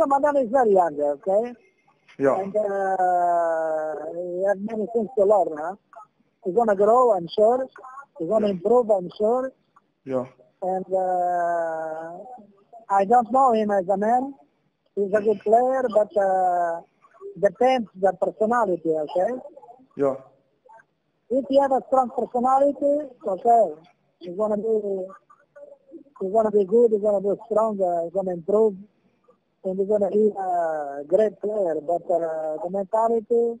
Ramadan is very young, okay? Yeah. And uh, he has many things to learn, huh? He's gonna grow, I'm sure. He's gonna improve, I'm sure. Yeah. And uh, I don't know him as a man. He's a good player, but uh, depends the personality, okay? Yeah. If you have a strong personality, okay, he's gonna be he's gonna be good, he's gonna be strong, uh, he's gonna improve, and he's gonna be a great player. But uh, the mentality,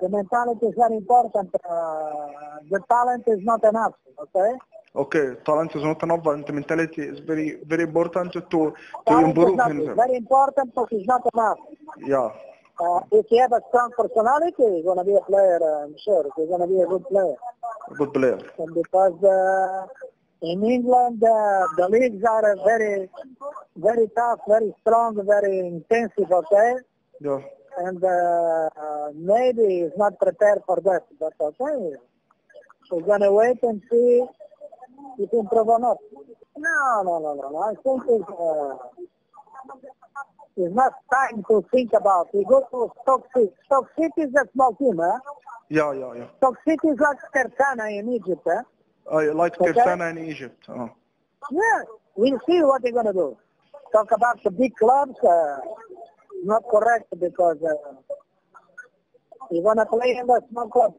the mentality is very important. Uh, the talent is not enough, okay? Okay. Talent is not enough, but mentality is very, very important to to Talent improve not, himself. very important, but it's not enough. Yeah. Uh, if you have a strong personality, you're gonna be a player, uh, I'm sure. You're gonna be a good player. A Good player. And because uh, in England uh, the leagues are uh, very, very tough, very strong, very intensive, okay? Yeah. And uh, maybe he's not prepared for that, but okay. We're gonna wait and see if he improve or not. No, no, no, no, no. I think it's, uh, it's not time to think about. We go to Stoke City. Stoke City is a small team, huh? Yeah, yeah, yeah. Stoke City is like Tersana in Egypt, huh? I like Okay. In Egypt. Uh, Yeah, we'll see what they're going to do. Talk about the big clubs, uh, not correct because uh, you want to play in the small clubs.